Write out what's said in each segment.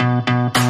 All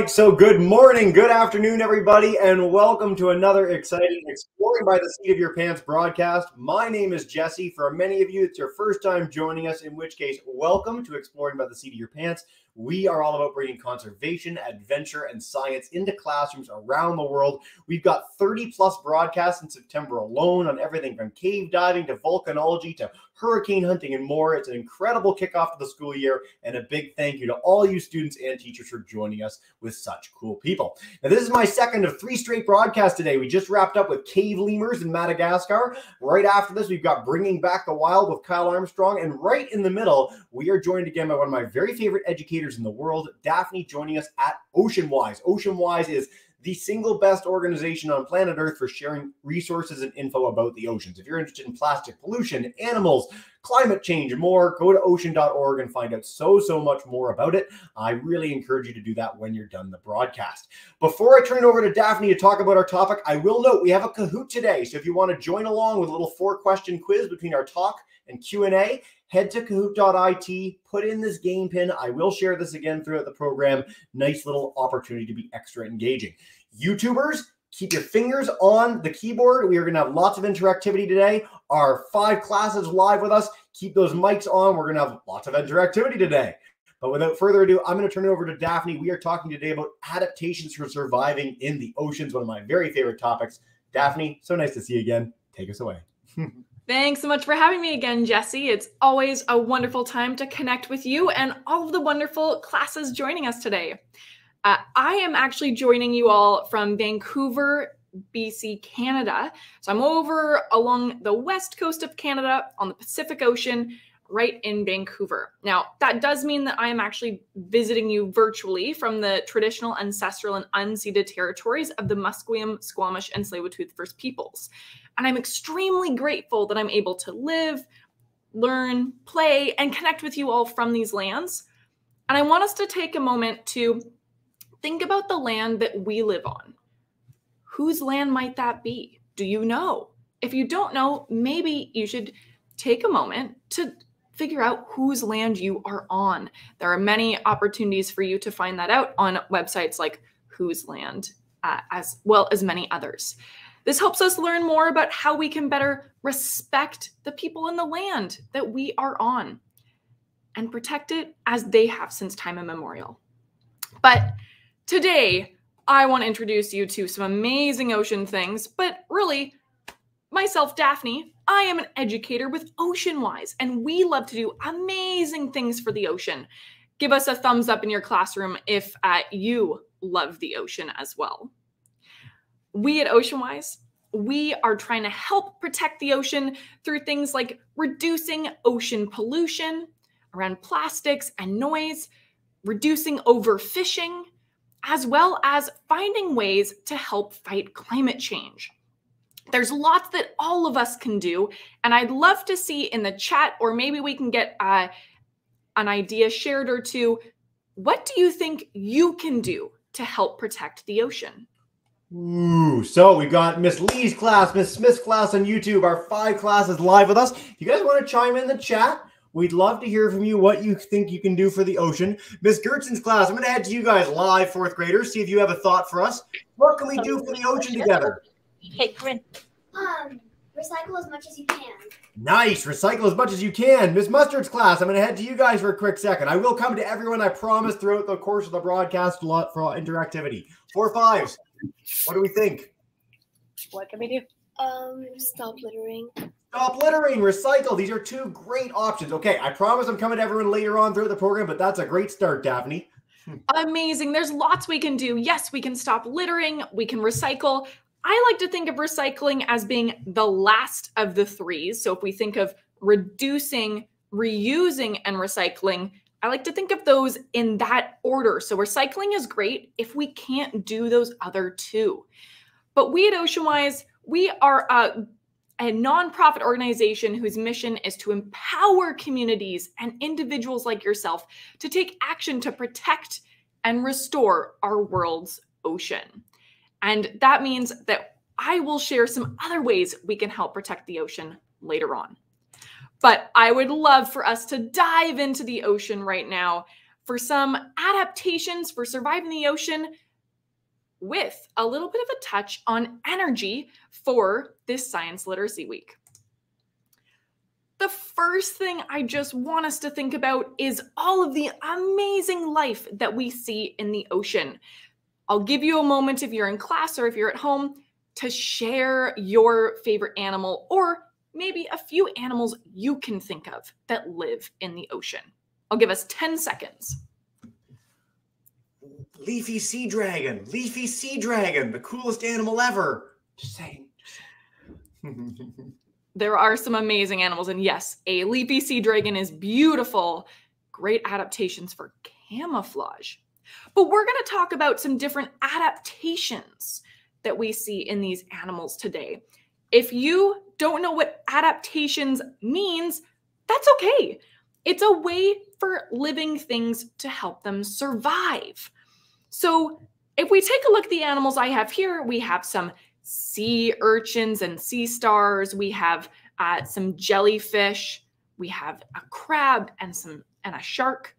right, so good morning, good afternoon, everybody, and welcome to another exciting Exploring by the Seat of Your Pants broadcast. My name is Jesse. For many of you, it's your first time joining us, in which case, welcome to Exploring by the Seat of Your Pants. We are all about bringing conservation, adventure, and science into classrooms around the world. We've got 30 plus broadcasts in September alone on everything from cave diving to volcanology to hurricane hunting and more. It's an incredible kickoff to the school year, and a big thank you to all you students and teachers for joining us with such cool people. Now, this is my second of three straight broadcasts today. We just wrapped up with cave lemurs in Madagascar. Right after this, we've got Bringing Back the Wild with Kyle Armstrong. And right in the middle, we are joined again by one of my very favorite educators in the world. Daphne joining us at OceanWise. OceanWise is the single best organization on planet Earth for sharing resources and info about the oceans. If you're interested in plastic pollution, animals, climate change, more, go to ocean.org and find out so, so much more about it. I really encourage you to do that when you're done the broadcast. Before I turn it over to Daphne to talk about our topic, I will note we have a Kahoot today. So if you want to join along with a little four question quiz between our talk and Q&A, head to kahoot.it, put in this game pin. I will share this again throughout the program. Nice little opportunity to be extra engaging. YouTubers, keep your fingers on the keyboard. We are going to have lots of interactivity today. Our five classes live with us. Keep those mics on. We're going to have lots of interactivity today. But without further ado, I'm going to turn it over to Daphne. We are talking today about adaptations for surviving in the oceans, one of my very favorite topics. Daphne, so nice to see you again. Take us away. Thanks so much for having me again, Jesse. It's always a wonderful time to connect with you and all of the wonderful classes joining us today. Uh, I am actually joining you all from Vancouver, BC, Canada. So I'm over along the west coast of Canada on the Pacific Ocean, right in Vancouver. Now, that does mean that I am actually visiting you virtually from the traditional, ancestral, and unceded territories of the Musqueam, Squamish, and Tsleil-Waututh First Peoples. And I'm extremely grateful that I'm able to live, learn, play, and connect with you all from these lands. And I want us to take a moment to think about the land that we live on. Whose land might that be? Do you know? If you don't know, maybe you should take a moment to figure out whose land you are on. There are many opportunities for you to find that out on websites like Whose Land, uh, as well as many others. This helps us learn more about how we can better respect the people in the land that we are on and protect it as they have since time immemorial. But today, I want to introduce you to some amazing ocean things, but really, myself, Daphne, I am an educator with OceanWise, and we love to do amazing things for the ocean. Give us a thumbs up in your classroom if uh, you love the ocean as well. We at OceanWise, we are trying to help protect the ocean through things like reducing ocean pollution around plastics and noise, reducing overfishing, as well as finding ways to help fight climate change. There's lots that all of us can do. And I'd love to see in the chat, or maybe we can get uh, an idea shared or two. What do you think you can do to help protect the ocean? Ooh, so we've got Miss Lee's class, Miss Smith's class on YouTube, our five classes live with us. If you guys want to chime in the chat, we'd love to hear from you what you think you can do for the ocean. Miss Gertson's class, I'm going to head to you guys live, fourth graders, see if you have a thought for us. What can we do for the ocean together? Hey, Corinne. Um, recycle as much as you can. Nice. Recycle as much as you can. Miss Mustard's class, I'm going to head to you guys for a quick second. I will come to everyone, I promise, throughout the course of the broadcast a lot for interactivity. Four fives. What do we think? What can we do? Um, stop littering. Stop littering, recycle. These are two great options. Okay, I promise I'm coming to everyone later on throughout the program, but that's a great start, Daphne. Amazing. There's lots we can do. Yes, we can stop littering, we can recycle. I like to think of recycling as being the last of the threes. So if we think of reducing, reusing, and recycling, I like to think of those in that order. So recycling is great if we can't do those other two. But we at OceanWise, we are uh, a nonprofit organization whose mission is to empower communities and individuals like yourself to take action to protect and restore our world's ocean. And that means that I will share some other ways we can help protect the ocean later on. But I would love for us to dive into the ocean right now for some adaptations for surviving the ocean with a little bit of a touch on energy for this Science Literacy Week. The first thing I just want us to think about is all of the amazing life that we see in the ocean. I'll give you a moment if you're in class or if you're at home to share your favorite animal or maybe a few animals you can think of that live in the ocean. I'll give us 10 seconds. Leafy sea dragon, leafy sea dragon, the coolest animal ever. Just saying. there are some amazing animals, and yes, a leafy sea dragon is beautiful. Great adaptations for camouflage. But we're going to talk about some different adaptations that we see in these animals today. If you don't know what adaptations means, that's okay. It's a way for living things to help them survive. So if we take a look at the animals I have here, we have some sea urchins and sea stars. We have uh, some jellyfish. We have a crab and some and a shark.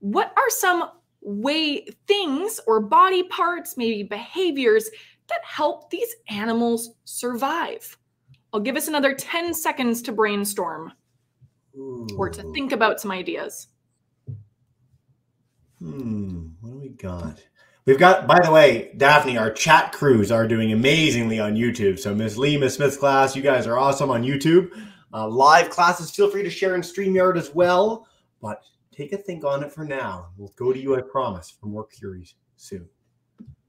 What are some way things or body parts, maybe behaviors that help these animals survive? I'll give us another 10 seconds to brainstorm Ooh. or to think about some ideas. Hmm, what do we got? We've got, by the way, Daphne, our chat crews are doing amazingly on YouTube. So Miss Lee, Miss Smith's class, you guys are awesome on YouTube. Uh, live classes, feel free to share in StreamYard as well. But take a think on it for now. We'll go to you, I promise, for more queries soon.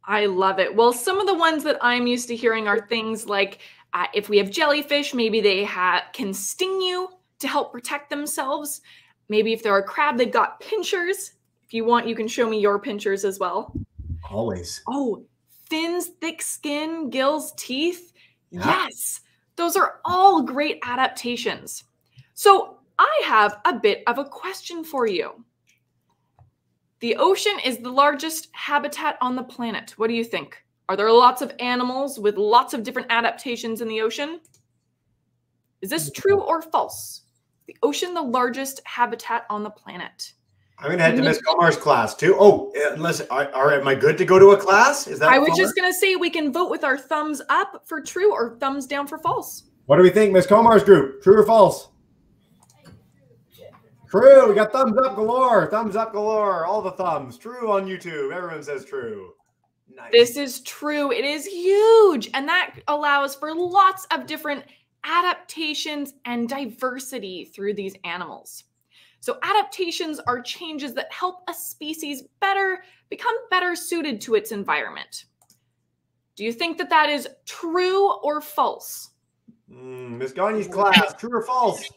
I love it. Well, some of the ones that I'm used to hearing are things like uh, if we have jellyfish, maybe they can sting you to help protect themselves. Maybe if they're a crab, they've got pinchers if you want, you can show me your pinchers as well. Always. Oh, fins, thick skin, gills, teeth. Yeah. Yes, those are all great adaptations. So I have a bit of a question for you. The ocean is the largest habitat on the planet. What do you think? Are there lots of animals with lots of different adaptations in the ocean? Is this true or false? The ocean, the largest habitat on the planet. I'm gonna head to mm-hmm. Miss Comar's class too. Oh, uh, unless are, are am I good to go to a class? Is that? I was just gonna say we can vote with our thumbs up for true or thumbs down for false. What do we think, Miss Comar's group? True or false? True. We got thumbs up galore. Thumbs up galore. All the thumbs. True on YouTube. Everyone says true. Nice. This is true. It is huge, and that allows for lots of different adaptations and diversity through these animals. So, adaptations are changes that help a species better become better suited to its environment. Do you think that that is true or false? Mm, Miss Gagne's class, true or false?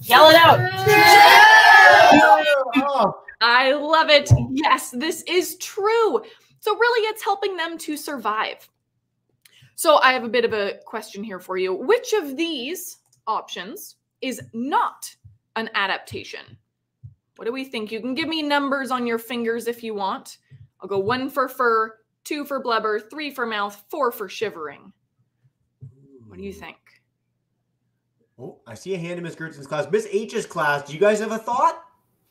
Yell it out. I love it. Yes, this is true. So, really, it's helping them to survive. So, I have a bit of a question here for you. Which of these options is not an adaptation? What do we think? You can give me numbers on your fingers if you want. I'll go one for fur, two for blubber, three for mouth, four for shivering. What do you think? Oh, I see a hand in Miss Gertson's class. Miss H's class, do you guys have a thought?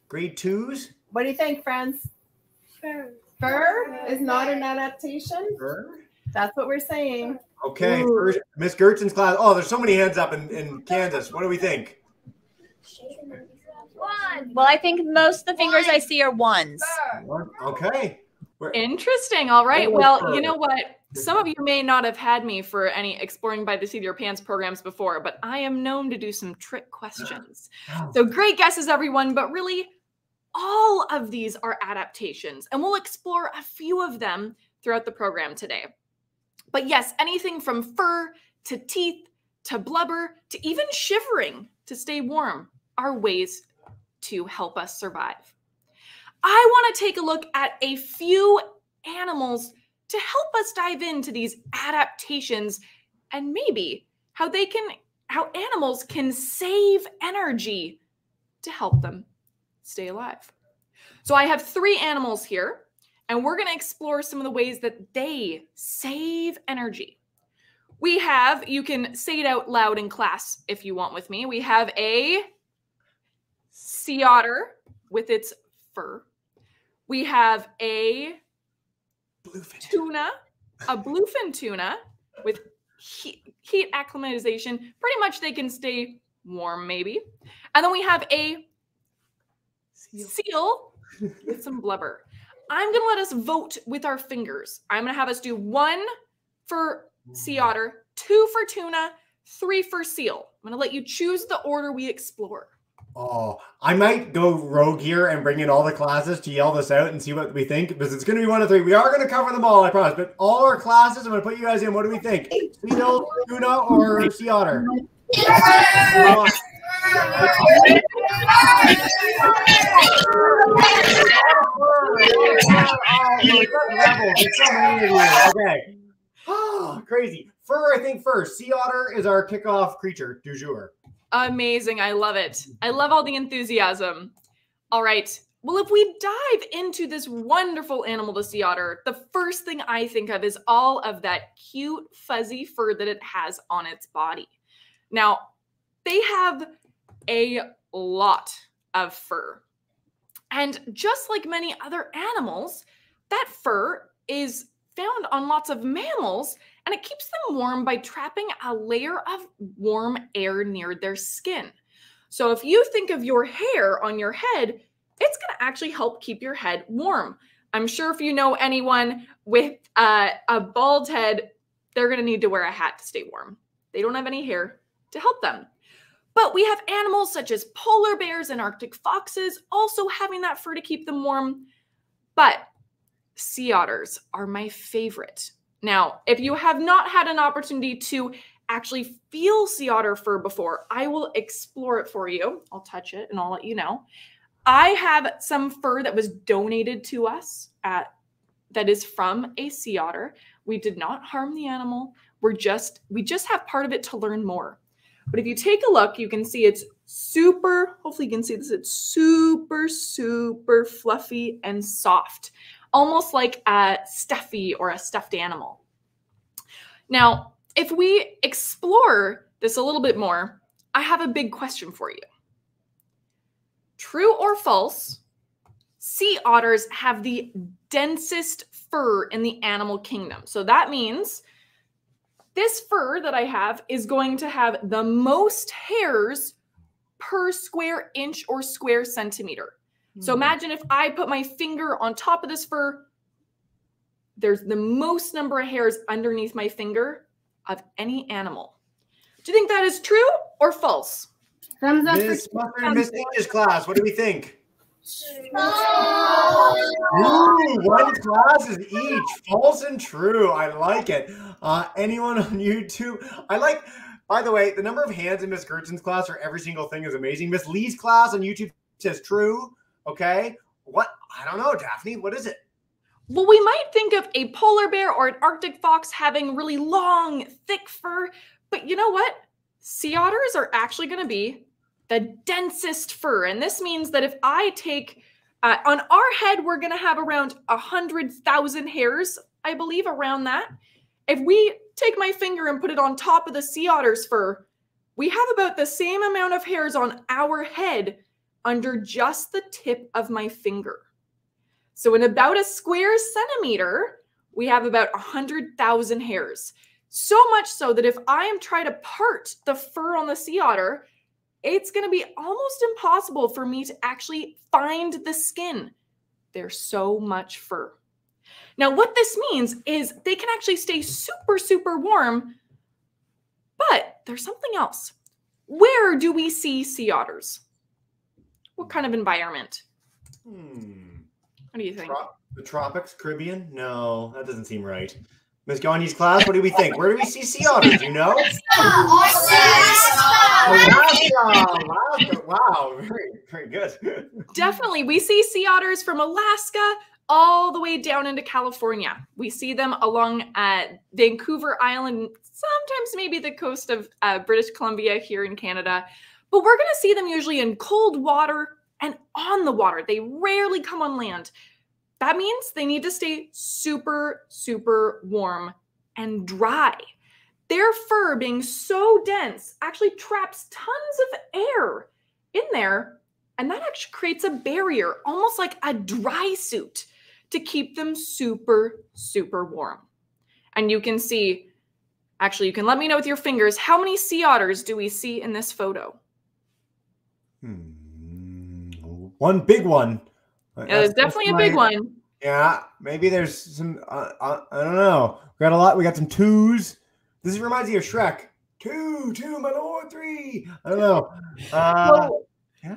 Grade twos? What do you think, friends? Fur. Fur is not an adaptation? Fur? That's what we're saying. Okay, Miss Gertson's class. Oh, there's so many hands up in, in Kansas. What do we think? One. Well, I think most of the fingers One. I see are ones. Okay. We're Interesting. All right. Well, you know what? Some of you may not have had me for any exploring by the seat of your pants programs before, but I am known to do some trick questions. So great guesses, everyone. But really, all of these are adaptations, and we'll explore a few of them throughout the program today. But yes, anything from fur to teeth to blubber to even shivering to stay warm are ways to help us survive. I want to take a look at a few animals to help us dive into these adaptations and maybe how they can how animals can save energy to help them stay alive. So I have three animals here, and we're going to explore some of the ways that they save energy. We have, you can say it out loud in class if you want with me. We have a sea otter with its fur. We have a Bluefin. tuna, a bluefin tuna with heat, heat acclimatization. Pretty much they can stay warm, maybe. And then we have a seal with some blubber. I'm going to let us vote with our fingers. I'm going to have us do one for sea otter, two for tuna, three for seal. I'm going to let you choose the order we explore. Oh, I might go rogue here and bring in all the classes to yell this out and see what we think because it's going to be one of three. We are going to cover them all, I promise. But all our classes, I'm going to put you guys in. What do we think? Seal, tuna, or sea otter? Okay. Oh, crazy. Fur, I think first. Sea otter is our kickoff creature du jour. Amazing. I love it. I love all the enthusiasm. All right. Well, if we dive into this wonderful animal, the sea otter, the first thing I think of is all of that cute, fuzzy fur that it has on its body. Now, they have a lot of fur. And just like many other animals, that fur is found on lots of mammals and it keeps them warm by trapping a layer of warm air near their skin. So if you think of your hair on your head, it's going to actually help keep your head warm. I'm sure if you know anyone with uh, a bald head, they're going to need to wear a hat to stay warm. They don't have any hair to help them. But we have animals such as polar bears and Arctic foxes also having that fur to keep them warm. But sea otters are my favorite. Now, if you have not had an opportunity to actually feel sea otter fur before, I will explore it for you. I'll touch it and I'll let you know. I have some fur that was donated to us at that is from a sea otter. We did not harm the animal. We're just we just have part of it to learn more. But if you take a look, you can see it's super, hopefully you can see this, it's super, super fluffy and soft, almost like a stuffy or a stuffed animal. Now, if we explore this a little bit more, I have a big question for you. True or false? Sea otters have the densest fur in the animal kingdom. So that means this fur that I have is going to have the most hairs per square inch or square centimeter. So Hmm. imagine if I put my finger on top of this fur, there's the most number of hairs underneath my finger of any animal. Do you think that is true or false? Thumbs up Miss for Mustard and Miss English class, what do we think? Ooh, one class is each. False and true. I like it. Uh, anyone on YouTube? I like, by the way, the number of hands in Miss Gertson's class for every single thing is amazing. Miss Lee's class on YouTube says true. Okay. What? I don't know, Daphne. What is it? Well, we might think of a polar bear or an Arctic fox having really long, thick fur, but you know what? Sea otters are actually going to be the densest fur. And this means that if I take uh, on our head, we're going to have around a 100,000 hairs, I believe, around that. If we take my finger and put it on top of the sea otter's fur, we have about the same amount of hairs on our head under just the tip of my finger. So, in about a square centimeter, we have about 100,000 hairs. So much so that if I am trying to part the fur on the sea otter, it's going to be almost impossible for me to actually find the skin. There's so much fur. Now, what this means is they can actually stay super, super warm, but there's something else. Where do we see sea otters? What kind of environment? Hmm. What do you think? Tro- the tropics, Caribbean? No, that doesn't seem right. Miss Gagne's class, what do we think? Where do we see sea otters? You know? Alaska. Alaska. Wow, very, very good. Definitely. We see sea otters from Alaska all the way down into California. We see them along at Vancouver Island, sometimes maybe the coast of uh, British Columbia here in Canada. But we're going to see them usually in cold water and on the water. They rarely come on land. That means they need to stay super, super warm and dry. Their fur being so dense actually traps tons of air in there. And that actually creates a barrier, almost like a dry suit, to keep them super, super warm. And you can see, actually, you can let me know with your fingers, how many sea otters do we see in this photo? Hmm. One big one. Yeah, there's definitely a big one. Yeah, maybe there's some. Uh, uh, I don't know. We got a lot. We got some twos. This reminds me of Shrek. Two, two, my lord, three. I don't know. Uh, Well, yeah.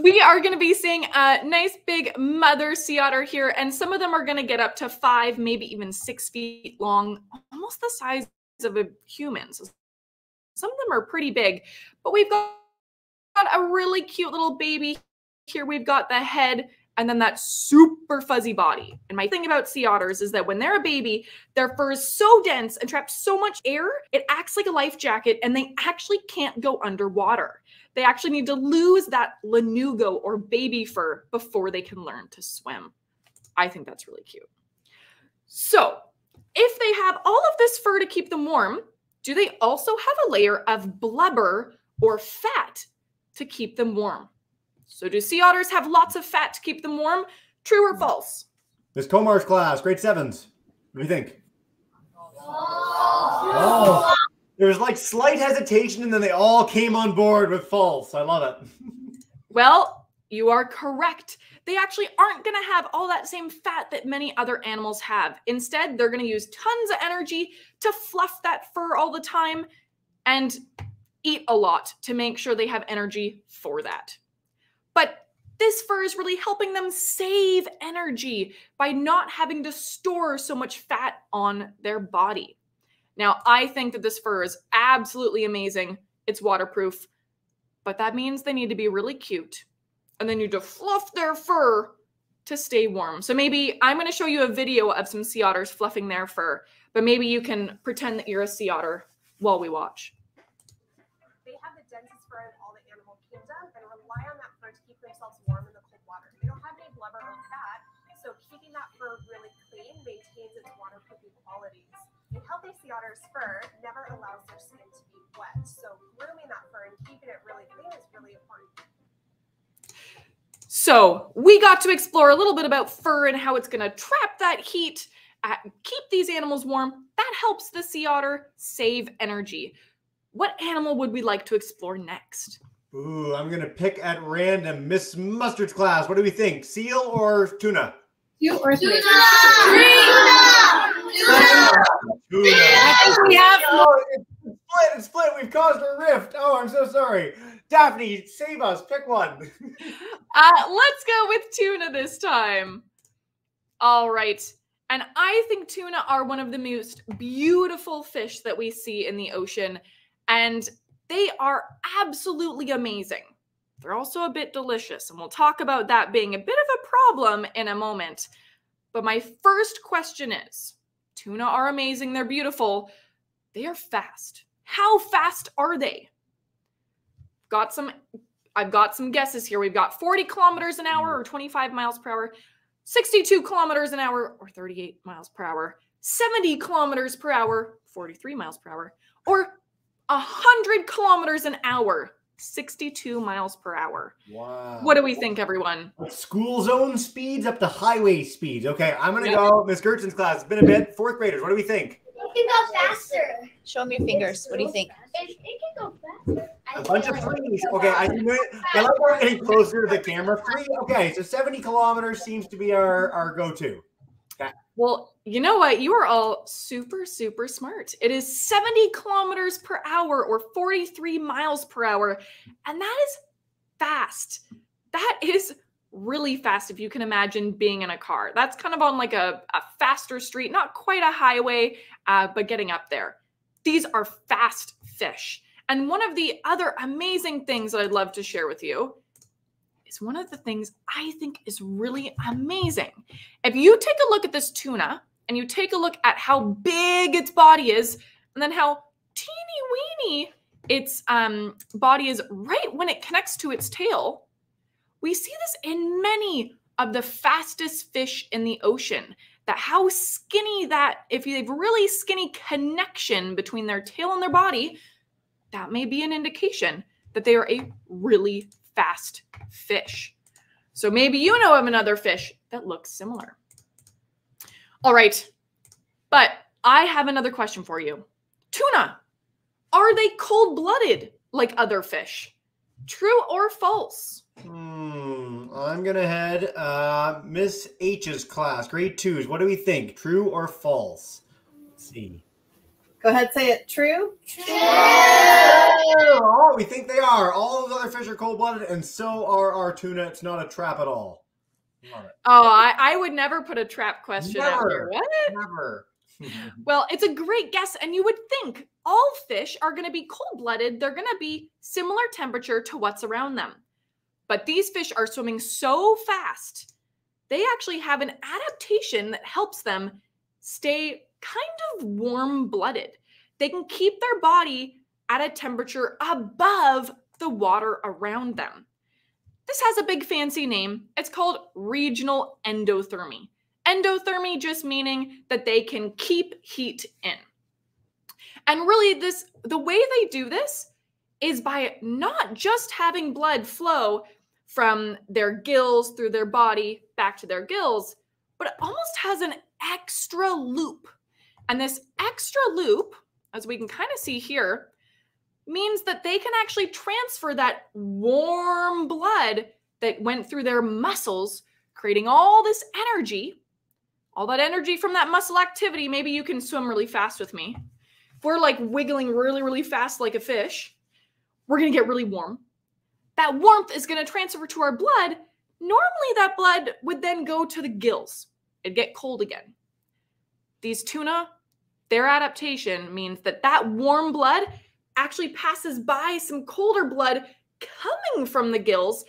we are going to be seeing a nice big mother sea otter here, and some of them are going to get up to five, maybe even six feet long, almost the size of a human. So some of them are pretty big, but we've got, got a really cute little baby here. We've got the head and then that super fuzzy body. And my thing about sea otters is that when they're a baby, their fur is so dense and traps so much air, it acts like a life jacket and they actually can't go underwater. They actually need to lose that lanugo or baby fur before they can learn to swim. I think that's really cute. So, if they have all of this fur to keep them warm, do they also have a layer of blubber or fat to keep them warm? So, do sea otters have lots of fat to keep them warm? True or false? Miss Comar's class, grade sevens. What do you think? Oh. There was like slight hesitation, and then they all came on board with false. I love it. Well, you are correct. They actually aren't going to have all that same fat that many other animals have. Instead, they're going to use tons of energy to fluff that fur all the time and eat a lot to make sure they have energy for that. But this fur is really helping them save energy by not having to store so much fat on their body. Now, I think that this fur is absolutely amazing. It's waterproof, but that means they need to be really cute and they need to fluff their fur to stay warm. So maybe I'm going to show you a video of some sea otters fluffing their fur, but maybe you can pretend that you're a sea otter while we watch. They have the densest fur in all the animal kingdom and rely on that fur to keep themselves warm in the cold water. They don't have any blubber or fat, so keeping that fur really clean maintains its waterproofing qualities. A healthy sea otter's fur never allows their skin to be wet, so grooming that fur and keeping it really clean is really important. So we got to explore a little bit about fur and how it's going to trap that heat, uh, keep these animals warm. That helps the sea otter save energy. What animal would we like to explore next? Ooh, I'm gonna pick at random. Miss Mustard's class. What do we think? Seal or tuna? Two or tuna. Tuna. I think we have Oh, it's split. It's split. We've caused a rift. Oh, I'm so sorry. Daphne, save us. Pick one. Uh, let's go with tuna this time. All right. And I think tuna are one of the most beautiful fish that we see in the ocean. And they are absolutely amazing. They're also a bit delicious. And we'll talk about that being a bit of a problem in a moment. But my first question is tuna are amazing. They're beautiful. They are fast. How fast are they? Got some I've got some guesses here. We've got 40 kilometers an hour or 25 miles per hour, 62 kilometers an hour or 38 miles per hour, 70 kilometers per hour, 43 miles per hour, or 100 kilometers an hour, 62 miles per hour. Wow. What do we think, everyone? School zone speeds up to highway speeds. Okay, I'm gonna Yep. go. Miss Gertson's class. It's been a bit. Fourth graders. What do we think? It can go faster. Show me your fingers. What do you think? It, it can go faster. I A bunch of like threes. Okay, I think. I like we're getting closer to the camera. Three. Okay, so 70 kilometers seems to be our our go-to. Well, you know what? You are all super, super smart. It is 70 kilometers per hour or 43 miles per hour. And that is fast. That is really fast if you can imagine being in a car. That's kind of on like a, a faster street, not quite a highway, uh, but getting up there. These are fast fish. And one of the other amazing things that I'd love to share with you is one of the things I think is really amazing. If you take a look at this tuna and you take a look at how big its body is, and then how teeny weeny its um, body is right when it connects to its tail, we see this in many of the fastest fish in the ocean. That how skinny that, if you have really skinny connection between their tail and their body, that may be an indication that they are a really fast fish. So maybe you know of another fish that looks similar. All right, but I have another question for you. Tuna, are they cold blooded like other fish? True or false? Hmm. I'm gonna head uh, Miss H's class, grade twos. What do we think? True or false? Let's see. Go ahead, say it. True. True. Oh, we think they are. All those other fish are cold blooded, and so are our tuna. It's not a trap at all. Love it. Oh, I, I would never put a trap question out Never. there. What? Never. Well, it's a great guess, and you would think all fish are going to be cold blooded. They're going to be similar temperature to what's around them. But these fish are swimming so fast, they actually have an adaptation that helps them stay kind of warm blooded. They can keep their body at a temperature above the water around them. This has a big fancy name. It's called regional endothermy. Endothermy just meaning that they can keep heat in. And really this the way they do this is by not just having blood flow from their gills through their body back to their gills, but it almost has an extra loop. And this extra loop, as we can kind of see here, means that they can actually transfer that warm blood that went through their muscles, creating all this energy, all that energy from that muscle activity. Maybe you can swim really fast with me. If we're like wiggling really, really fast like a fish, we're going to get really warm. That warmth is going to transfer to our blood. Normally, that blood would then go to the gills. It'd get cold again. These tuna, their adaptation means that that warm blood actually passes by some colder blood coming from the gills,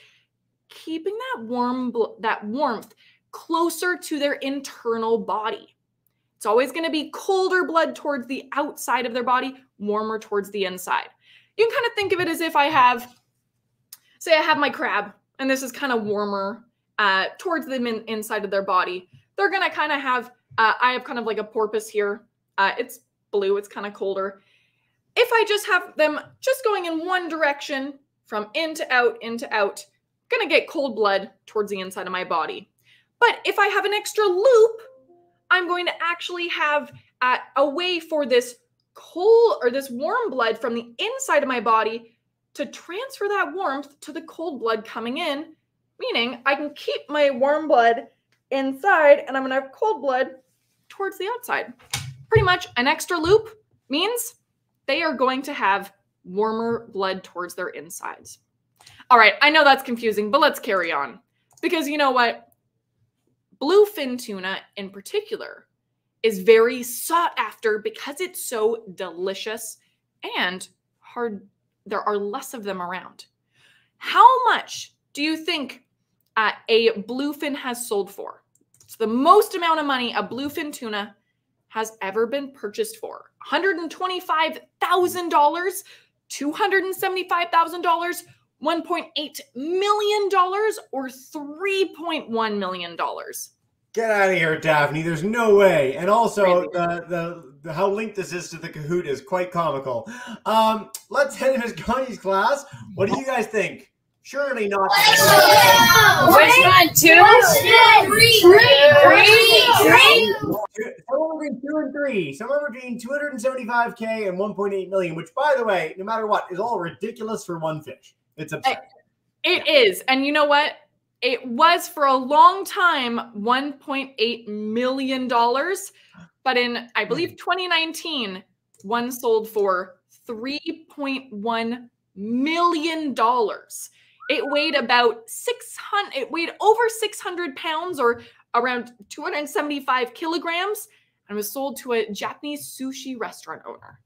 keeping that warm that warmth closer to their internal body. It's always going to be colder blood towards the outside of their body, warmer towards the inside. You can kind of think of it as if I have, say, I have my crab, and this is kind of warmer uh, towards the in- inside of their body. They're going to kind of have, uh, I have kind of like a porpoise here. Uh, it's blue, it's kind of colder. If I just have them just going in one direction from in to out, in to out, I'm going to get cold blood towards the inside of my body. But if I have an extra loop, I'm going to actually have uh, a way for this cold or this warm blood from the inside of my body to transfer that warmth to the cold blood coming in, meaning I can keep my warm blood inside and I'm going to have cold blood towards the outside. Pretty much an extra loop means they are going to have warmer blood towards their insides. All right, I know that's confusing, but let's carry on. Because you know what? Bluefin tuna in particular is very sought after because it's so delicious and hard. There are less of them around. How much do you think uh, a bluefin has sold for? It's the most amount of money a bluefin tuna has ever been purchased for $125,000, $275,000, $1.8 million, or $3.1 million. Get out of here, Daphne. There's no way. And also, the, the, the how linked this is to the Kahoot is quite comical. Um, let's head to Miss Connie's class. What do you guys think? Surely not. Which one? Two? Three. Three? Three? Somewhere between two and three, somewhere between 275k and 1.8 million, which, by the way, no matter what, is all ridiculous for one fish. It's absurd. It is. And you know what? It was for a long time $1.8 million. But in, I believe, hmm. 2019, one sold for $3.1 million. It weighed about 600, it weighed over 600 pounds or around 275 kilograms and was sold to a Japanese sushi restaurant owner.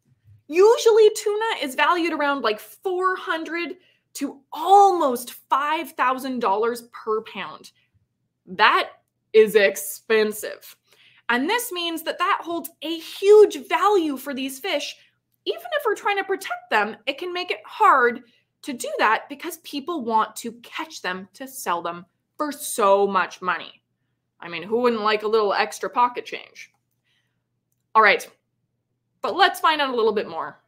Usually, tuna is valued around like 400 to almost $5,000 per pound. That is expensive. And this means that that holds a huge value for these fish. Even if we're trying to protect them, it can make it hard to do that because people want to catch them to sell them for so much money. I mean, who wouldn't like a little extra pocket change? All right, but let's find out a little bit more.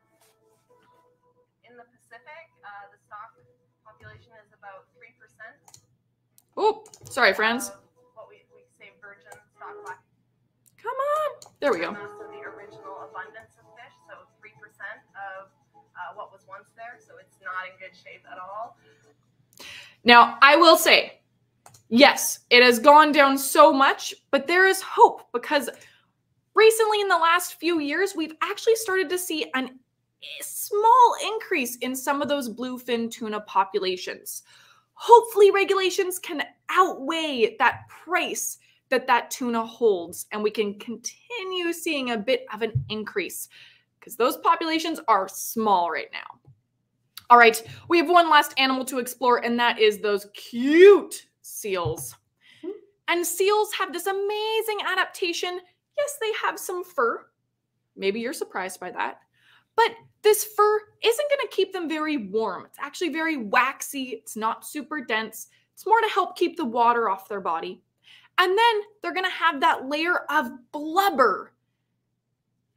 In the Pacific, uh, the stock population is about 3%. Oh, sorry, friends. of What we, we say virgin stock black. Come on. There we go. And also the original abundance of fish. So 3% of uh, what was once there. So it's not in good shape at all. Now, I will say, yes, it has gone down so much, but there is hope because recently in the last few years, we've actually started to see an a small increase in some of those bluefin tuna populations. Hopefully, regulations can outweigh that price that that tuna holds, and we can continue seeing a bit of an increase because those populations are small right now. All right, we have one last animal to explore, and that is those cute seals. Hmm. And seals have this amazing adaptation. Yes, they have some fur. Maybe you're surprised by that. But this fur isn't going to keep them very warm. It's actually very waxy. It's not super dense. It's more to help keep the water off their body. And then they're going to have that layer of blubber.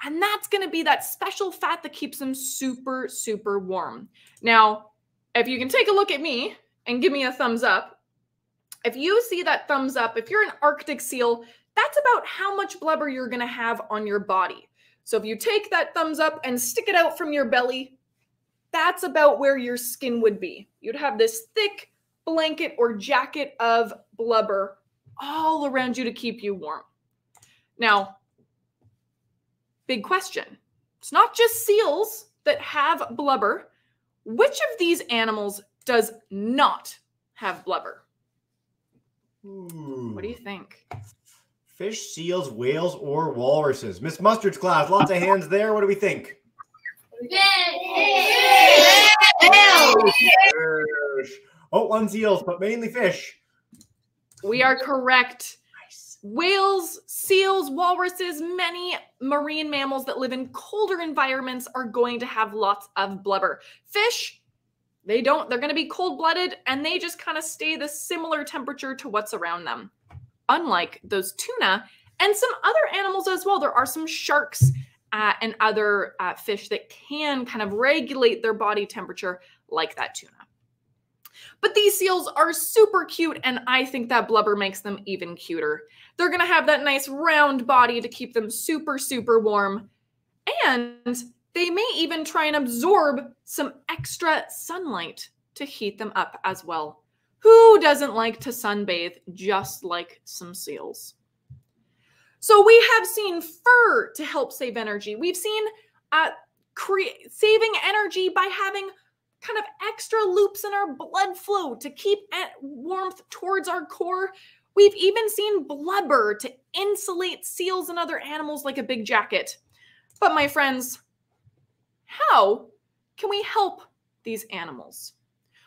And that's going to be that special fat that keeps them super, super warm. Now, if you can take a look at me and give me a thumbs up, if you see that thumbs up, if you're an Arctic seal, that's about how much blubber you're going to have on your body. So if you take that thumbs up and stick it out from your belly, that's about where your skin would be. You'd have this thick blanket or jacket of blubber all around you to keep you warm. Now, big question. It's not just seals that have blubber. Which of these animals does not have blubber? What do you think? Fish, seals, whales, or walruses? Miss Mustard's class, lots of hands there. What do we think? Fish. Oh, one seals, but mainly fish. We are correct. Whales, seals, walruses, many marine mammals that live in colder environments are going to have lots of blubber. Fish, they don't, they're going to be cold blooded and they just kind of stay the similar temperature to what's around them. Unlike those tuna and some other animals as well. There are some sharks uh, and other uh, fish that can kind of regulate their body temperature like that tuna. But these seals are super cute, and I think that blubber makes them even cuter. They're gonna have that nice round body to keep them super, super warm. And they may even try and absorb some extra sunlight to heat them up as well. Who doesn't like to sunbathe just like some seals? So we have seen fur to help save energy. We've seen uh, saving energy by having kind of extra loops in our blood flow to keep warmth towards our core. We've even seen blubber to insulate seals and other animals like a big jacket. But my friends, how can we help these animals?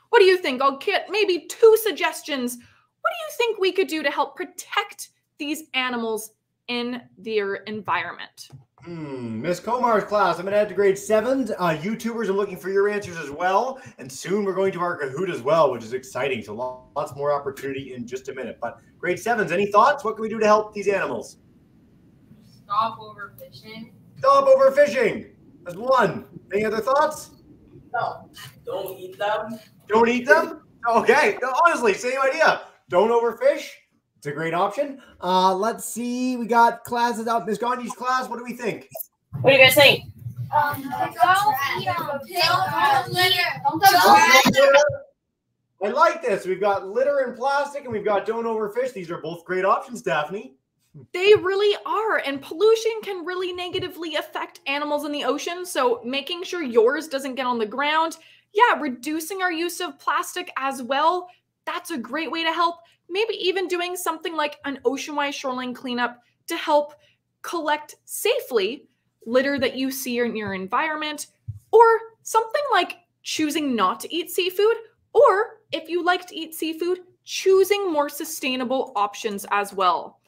What do you think? I'll get maybe two suggestions. What do you think we could do to help protect these animals in their environment? Hmm, Miss Comar's class, I'm to head to grade seven. Uh, YouTubers are looking for your answers as well. And soon we're going to our Kahoot as well, which is exciting. So lots more opportunity in just a minute. But grade sevens, any thoughts? What can we do to help these animals? Stop overfishing. Stop overfishing. That's one. Any other thoughts? No. Don't eat them. Don't eat them? Okay. Honestly, same idea. Don't overfish. It's a great option. Uh, let's see. We got classes out. Miss Gandhi's class. What do we think? What do you guys think? Um, don't eat them. Don't I like this. We've got litter and plastic, and we've got don't overfish. These are both great options, Daphne. They really are. And pollution can really negatively affect animals in the ocean. So making sure yours doesn't get on the ground. Yeah, reducing our use of plastic as well. That's a great way to help. Maybe even doing something like an Ocean Wise shoreline cleanup to help collect safely litter that you see in your environment, or something like choosing not to eat seafood Or if you like to eat seafood, choosing more sustainable options as well.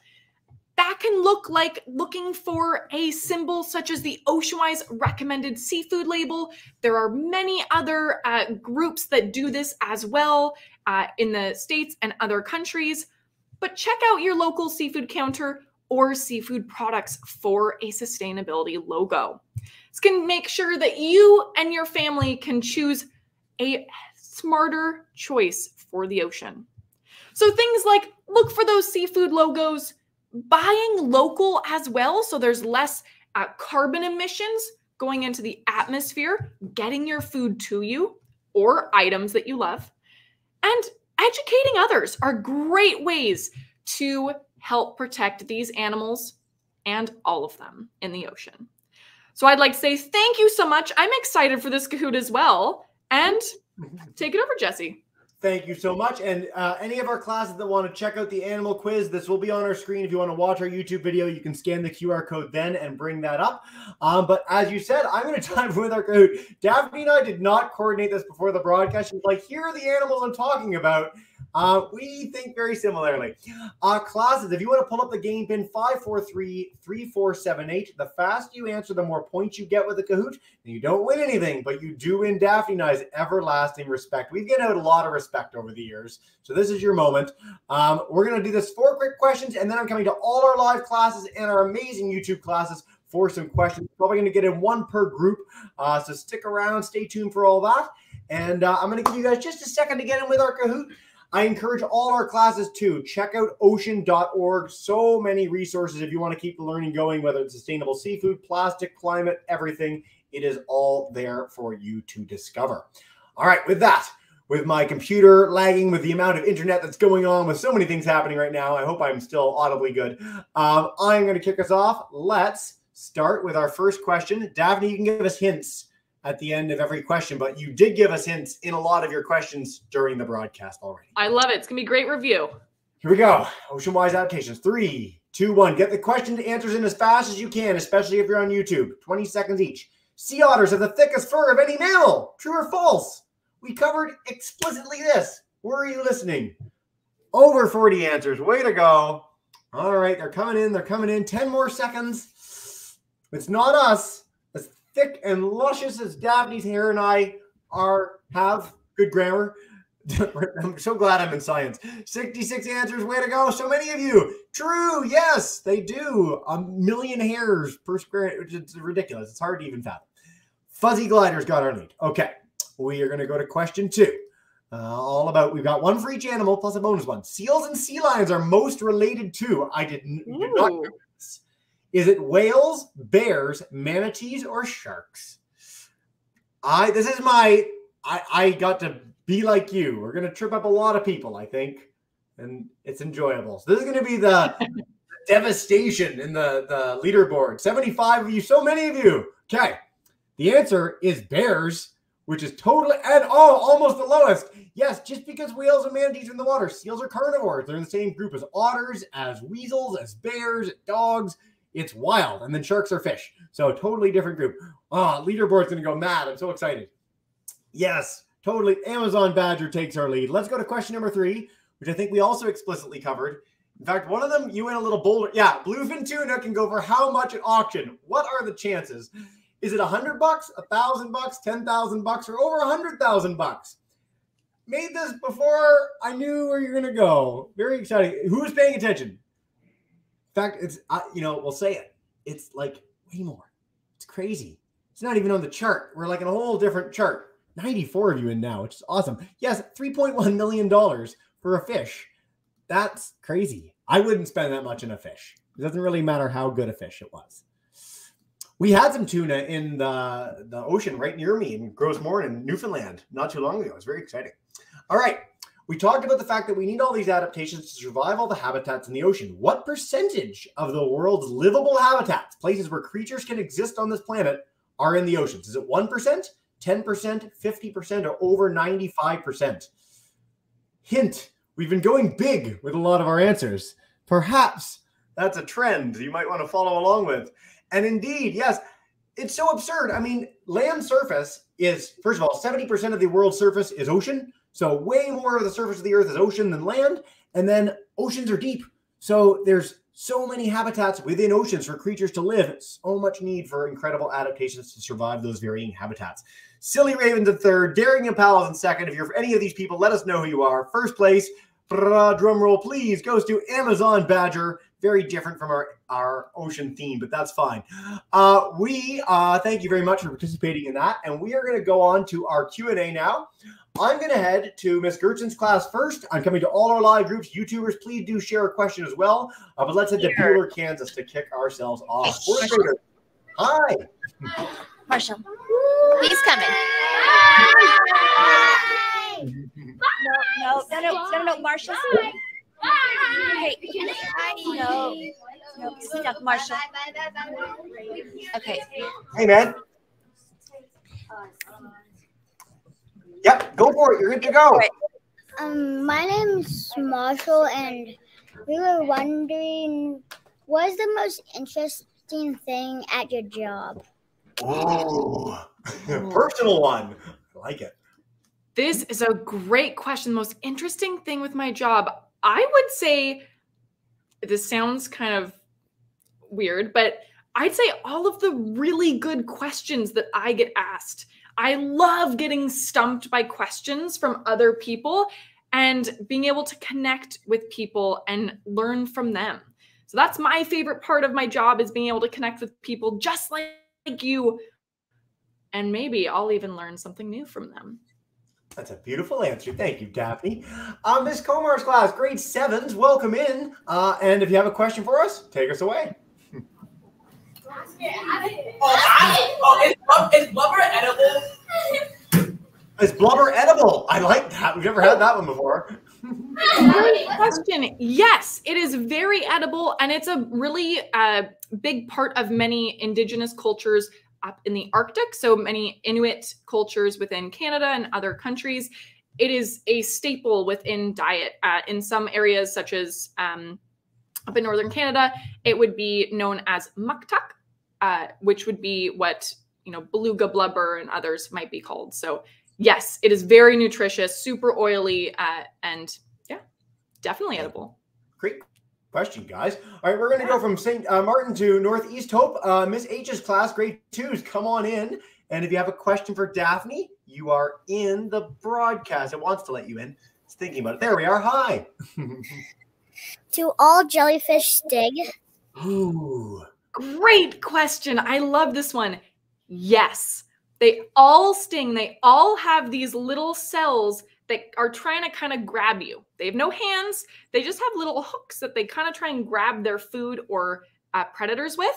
That can look like looking for a symbol such as the Oceanwise recommended seafood label. There are many other uh, groups that do this as well uh, in the States and other countries. But check out your local seafood counter or seafood products for a sustainability logo. This can make sure that you and your family can choose a smarter choice for the ocean. So things like look for those seafood logos, buying local as well, so there's less uh, carbon emissions going into the atmosphere, getting your food to you or items that you love, and educating others are great ways to help protect these animals and all of them in the ocean. So I'd like to say thank you so much. I'm excited for this Kahoot as well. And take it over, Jesse. Thank you so much. And uh, any of our classes that want to check out the animal quiz, this will be on our screen. If you want to watch our YouTube video, you can scan the QR code then and bring that up. Um, but as you said, I'm going to dive with our code. Daphne and I did not coordinate this before the broadcast. She's like, here are the animals I'm talking about. Uh, we think very similarly. Uh, classes, if you want to pull up the game pin 543-3478, the faster you answer, the more points you get with the Kahoot. And you don't win anything, but you do win Daphne and I's everlasting respect. We've given out a lot of respect over the years. So this is your moment. Um, we're going to do this four quick questions, and then I'm coming to all our live classes and our amazing YouTube classes for some questions. Probably going to get in one per group. Uh, so stick around, stay tuned for all that. And uh, I'm going to give you guys just a second to get in with our Kahoot. I encourage all our classes to check out ocean.org. So many resources if you want to keep the learning going, whether it's sustainable seafood, plastic, climate, everything. It is all there for you to discover. All right, with that, with my computer lagging, with the amount of internet that's going on, with so many things happening right now, I hope I'm still audibly good. Um, I'm going to kick us off. Let's start with our first question. Daphne, you can give us hints at the end of every question, but you did give us hints in a lot of your questions during the broadcast already. I love it. It's going to be a great review. Here we go. Ocean wise adaptations. Three, two, one. Get the question to answers in as fast as you can, especially if you're on YouTube. 20 seconds each. Sea otters have the thickest fur of any mammal. True or false? We covered explicitly this. Were you listening? Over 40 answers. Way to go. All right, they're coming in. They're coming in. 10 more seconds. It's not us thick and luscious as Daphne's hair and I are have good grammar. I'm so glad I'm in science. 66 answers, way to go. So many of you. True, yes, they do. A million hairs per square. It's ridiculous. It's hard to even fathom. Fuzzy gliders got our lead. Okay, we are going to go to question two. Uh, all about, we've got one for each animal plus a bonus one. Seals and sea lions are most related to. I did, did not is it whales, bears, manatees, or sharks? I this is my I I got to be like you. We're gonna trip up a lot of people, I think, and it's enjoyable. So this is gonna be the devastation in the the leaderboard. Seventy five of you, so many of you. Okay, the answer is bears, which is totally and oh almost the lowest. Yes, just because whales and manatees are in the water, seals are carnivores. They're in the same group as otters, as weasels, as bears, dogs it's wild. And then sharks are fish. So totally different group. Oh, leaderboard's going to go mad. I'm so excited. Yes, totally. Amazon Badger takes our lead. Let's go to question number three, which I think we also explicitly covered. In fact, one of them, you went a little bolder. Yeah, bluefin tuna can go for how much at auction? What are the chances? Is it a hundred bucks, a thousand bucks, ten thousand bucks, or over a hundred thousand bucks? Made this before I knew where you're gonna go. Very exciting. Who's paying attention? Fact, it's I, you know we'll say it. It's like way more. It's crazy. It's not even on the chart. We're like in a whole different chart. 94 of you in now, which is awesome. Yes, 3.1 million dollars for a fish. That's crazy. I wouldn't spend that much in a fish. It doesn't really matter how good a fish it was. We had some tuna in the, the ocean right near me in Gros Morne in Newfoundland not too long ago. It was very exciting. All right. We talked about the fact that we need all these adaptations to survive all the habitats in the ocean. What percentage of the world's livable habitats, places where creatures can exist on this planet, are in the oceans? Is it 1%, 10%, 50%, or over 95%? Hint, we've been going big with a lot of our answers. Perhaps that's a trend you might want to follow along with. And indeed, yes, it's so absurd. I mean, land surface is, first of all, 70% of the world's surface is ocean. So, way more of the surface of the earth is ocean than land. And then oceans are deep. So, there's so many habitats within oceans for creatures to live. So much need for incredible adaptations to survive those varying habitats. Silly Ravens in third, Daring Impalas in second. If you're any of these people, let us know who you are. First place, drum roll please, goes to Amazon Badger. Very different from our, our ocean theme, but that's fine. Uh, we uh, thank you very much for participating in that, and we are going to go on to our Q and A now. I'm going to head to Miss Gertson's class first. I'm coming to all our live groups. YouTubers, please do share a question as well. Uh, but let's head to Buhler, Kansas to kick ourselves off. Fourth grader. Hi. Marshall. He's coming. No, no, no, no, no, no, Marshall. Okay. No, no, sit down, Marshall. Okay. Hey, man. Yep, go for it. You're good to go. Um, my name's Marshall, and we were wondering what is the most interesting thing at your job? Oh, personal one. I like it. This is a great question. The most interesting thing with my job, I would say, this sounds kind of weird, but I'd say all of the really good questions that I get asked. I love getting stumped by questions from other people and being able to connect with people and learn from them. So that's my favorite part of my job is being able to connect with people just like you and maybe I'll even learn something new from them. That's a beautiful answer. Thank you, Daphne. Uh, Miss Comar's class, grade sevens, welcome in. Uh, and if you have a question for us, take us away. Oh, I, oh is, is blubber edible? Is blubber edible? I like that. We've never had that one before. Great question. Yes, it is very edible, and it's a really uh, big part of many indigenous cultures up in the Arctic. So many Inuit cultures within Canada and other countries. It is a staple within diet. Uh, in some areas, such as um, up in northern Canada, it would be known as muktuk, uh, which would be what you know beluga blubber and others might be called. So yes, it is very nutritious, super oily, uh, and yeah, definitely edible. Great question, guys. All right, we're going to go from St. Uh, Martin to Northeast Hope. Uh, Miss H's class, grade twos, come on in. And if you have a question for Daphne, you are in the broadcast. It wants to let you in. It's thinking about it. There we are. Hi. Do all jellyfish sting? Ooh. Great question. I love this one. Yes, they all sting. They all have these little cells that are trying to kind of grab you. They have no hands. They just have little hooks that they kind of try and grab their food or uh, predators with.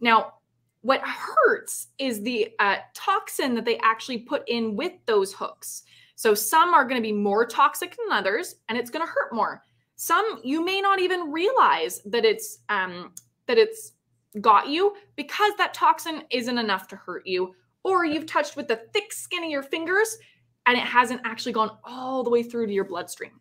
Now, what hurts is the uh, toxin that they actually put in with those hooks. So some are going to be more toxic than others, and it's going to hurt more. Some you may not even realize that it's um, that it's got you because that toxin isn't enough to hurt you, or you've touched with the thick skin of your fingers and it hasn't actually gone all the way through to your bloodstream.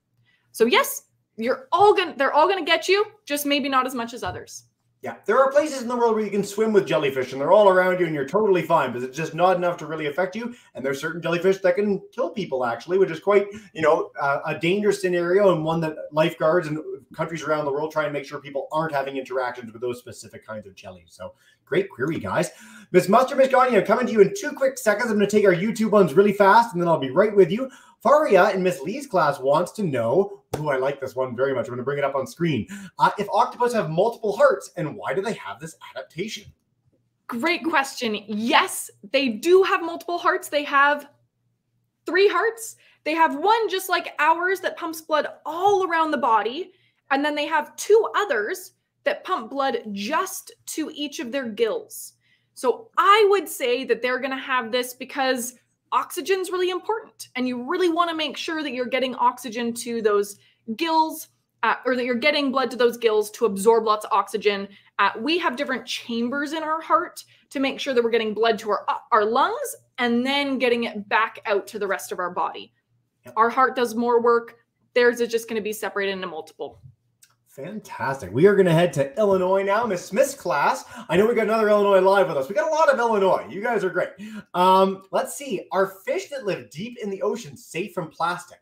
So yes, you're all gonna they're all gonna get you, just maybe not as much as others. Yeah, there are places in the world where you can swim with jellyfish and they're all around you and you're totally fine, but it's just not enough to really affect you. And there's certain jellyfish that can kill people, actually, which is quite, you know, uh, a dangerous scenario and one that lifeguards and countries around the world try and make sure people aren't having interactions with those specific kinds of jellies. So great query, guys. Miss Mustard, Miss Gagne, coming to you in two quick seconds. I'm going to take our YouTube ones really fast and then I'll be right with you. Faria in Miss Lee's class wants to know. Oh, I like this one very much. I'm going to bring it up on screen. Uh, if octopus have multiple hearts, and why do they have this adaptation? Great question. Yes, they do have multiple hearts. They have three hearts. They have one just like ours that pumps blood all around the body. And then they have two others that pump blood just to each of their gills. So I would say that they're going to have this because oxygen's really important and you really want to make sure that you're getting oxygen to those gills uh, or that you're getting blood to those gills to absorb lots of oxygen. Uh, we have different chambers in our heart to make sure that we're getting blood to our our lungs and then getting it back out to the rest of our body. Our heart does more work. Theirs is just going to be separated into multiple Fantastic. We are going to head to Illinois now. Miss Smith's class. I know we got another Illinois live with us. We got a lot of Illinois. You guys are great. Um, let's see. Are fish that live deep in the ocean safe from plastic?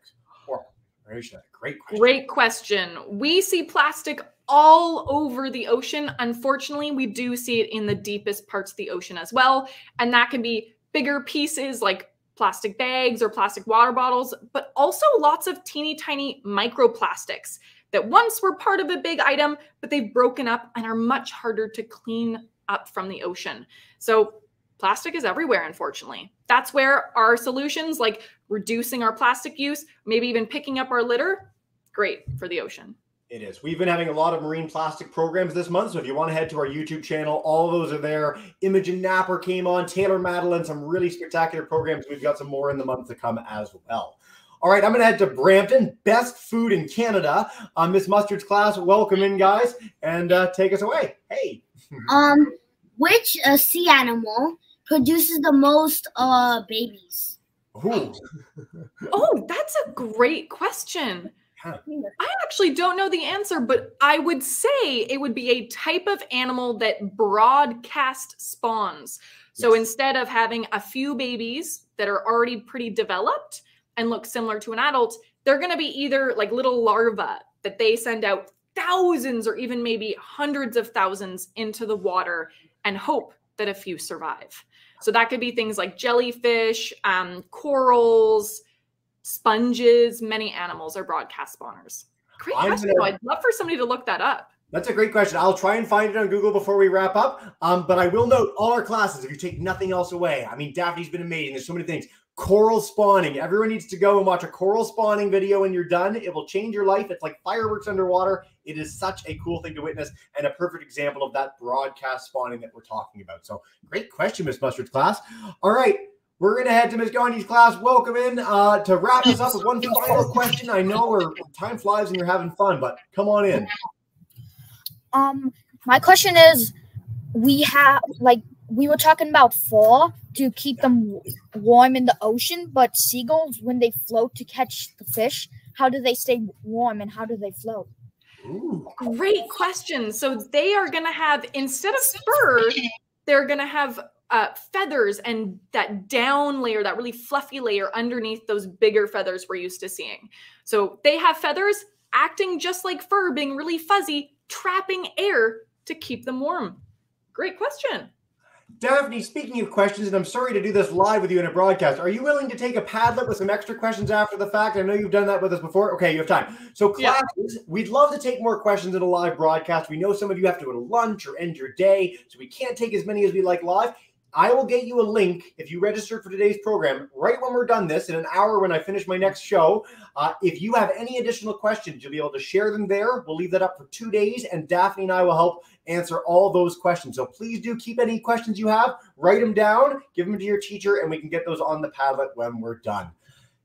Great question. Great question. We see plastic all over the ocean. Unfortunately, we do see it in the deepest parts of the ocean as well. And that can be bigger pieces like plastic bags or plastic water bottles, but also lots of teeny tiny microplastics that once were part of a big item, but they've broken up and are much harder to clean up from the ocean. So plastic is everywhere, unfortunately. That's where our solutions like reducing our plastic use, maybe even picking up our litter, great for the ocean. It is. We've been having a lot of marine plastic programs this month. So if you want to head to our YouTube channel, all of those are there. Imogen Napper came on, Taylor Madeline, some really spectacular programs. We've got some more in the month to come as well. All right, I'm going to head to Brampton, best food in Canada. Uh, Miss Mustard's class, welcome in, guys, and uh, take us away. Hey. Um, which uh, sea animal produces the most uh babies? Ooh. oh, that's a great question. I actually don't know the answer, but I would say it would be a type of animal that broadcast spawns. So yes. instead of having a few babies that are already pretty developed and look similar to an adult, they're going to be either like little larvae that they send out thousands or even maybe hundreds of thousands into the water and hope that a few survive. So that could be things like jellyfish, um, corals, sponges, many animals are broadcast spawners. Great I'm question. Gonna, I'd love for somebody to look that up. That's a great question. I'll try and find it on Google before we wrap up. Um, but I will note all our classes, if you take nothing else away, I mean, Daphne's been amazing. There's so many things. Coral spawning. Everyone needs to go and watch a coral spawning video when you're done. It will change your life. It's like fireworks underwater. It is such a cool thing to witness and a perfect example of that broadcast spawning that we're talking about. So great question, Miss Mustard's class. All right. We're going to head to Ms. Gagne's class. Welcome in uh, to wrap us up with one final question. I know we're time flies and you're having fun, but come on in. Um, my question is, we have like we were talking about fall to keep them warm in the ocean, but seagulls when they float to catch the fish, how do they stay warm and how do they float? Ooh. Great question. So they are going to have instead of fur, they're going to have uh, feathers and that down layer, that really fluffy layer underneath those bigger feathers we're used to seeing. So they have feathers acting just like fur, being really fuzzy, trapping air to keep them warm. Great question. Daphne, speaking of questions, and I'm sorry to do this live with you in a broadcast, are you willing to take a Padlet with some extra questions after the fact? I know you've done that with us before. Okay, you have time. So, classes, yeah. we'd love to take more questions in a live broadcast. We know some of you have to go to lunch or end your day, so we can't take as many as we like live. I will get you a link if you register for today's program right when we're done this in an hour when I finish my next show. Uh, if you have any additional questions, you'll be able to share them there. We'll leave that up for two days, and Daphne and I will help answer all those questions. So please do keep any questions you have, write them down, give them to your teacher, and we can get those on the Padlet when we're done.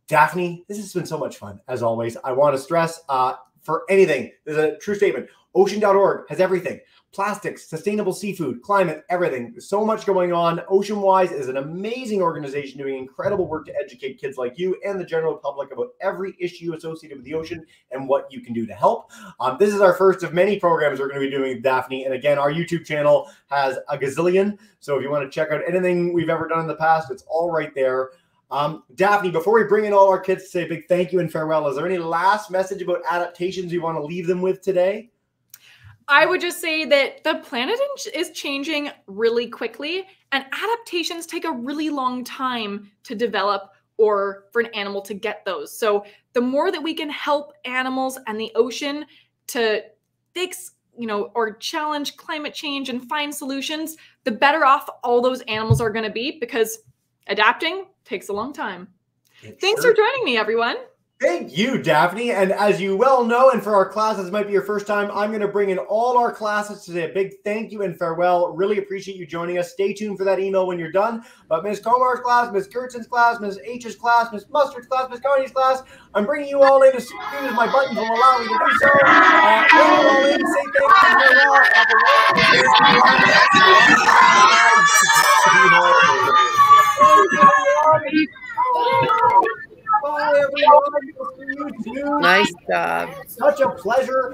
Daphne, this has been so much fun as always. I want to stress uh, for anything, there's a true statement. Ocean.org has everything plastics, sustainable seafood, climate, everything. There's so much going on. Ocean Wise is an amazing organization doing incredible work to educate kids like you and the general public about every issue associated with the ocean and what you can do to help. Um, this is our first of many programs we're going to be doing with Daphne. And again, our YouTube channel has a gazillion. So if you want to check out anything we've ever done in the past, it's all right there. Um, Daphne, before we bring in all our kids to say a big thank you and farewell, is there any last message about adaptations you want to leave them with today? I would just say that the planet is changing really quickly, and adaptations take a really long time to develop or for an animal to get those. So, the more that we can help animals and the ocean to fix, you know, or challenge climate change and find solutions, the better off all those animals are going to be because adapting takes a long time. It Thanks sure. for joining me, everyone. Thank you, Daphne. And as you well know, and for our classes might be your first time, I'm going to bring in all our classes today. A big thank you and farewell. Really appreciate you joining us. Stay tuned for that email when you're done. But Ms. Comar's class, Ms. Gertson's class, Ms. H's class, Ms. Mustard's class, Ms. Gagne's class, I'm bringing you all in as soon as my buttons will allow me to do so. Uh, all in, say thank you farewell. Bye, everyone. Nice job. Such a pleasure.